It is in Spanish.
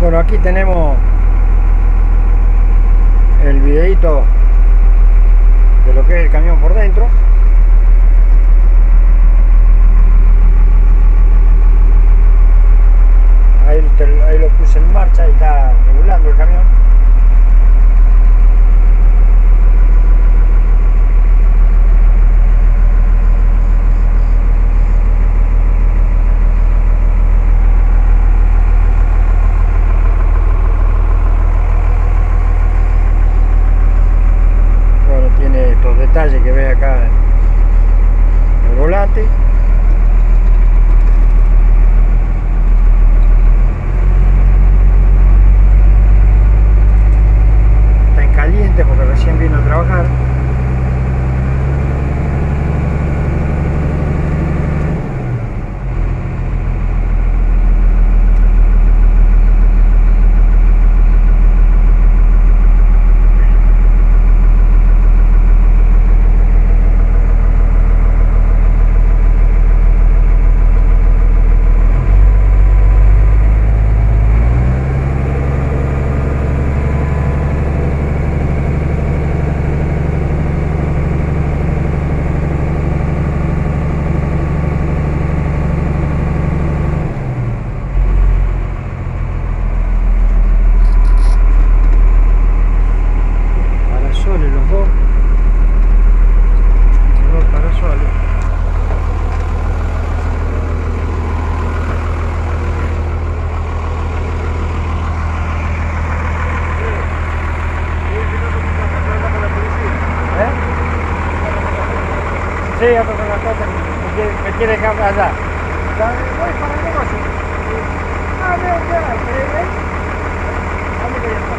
Bueno, aquí tenemos el videito de lo que es el camión por dentro. Ahí, lo puse en marcha y está regulando el camión. Sí, ya me cosa, me me quiere cambiar allá. Voy para el. Ah, veo que pero ¿Dónde quería estar?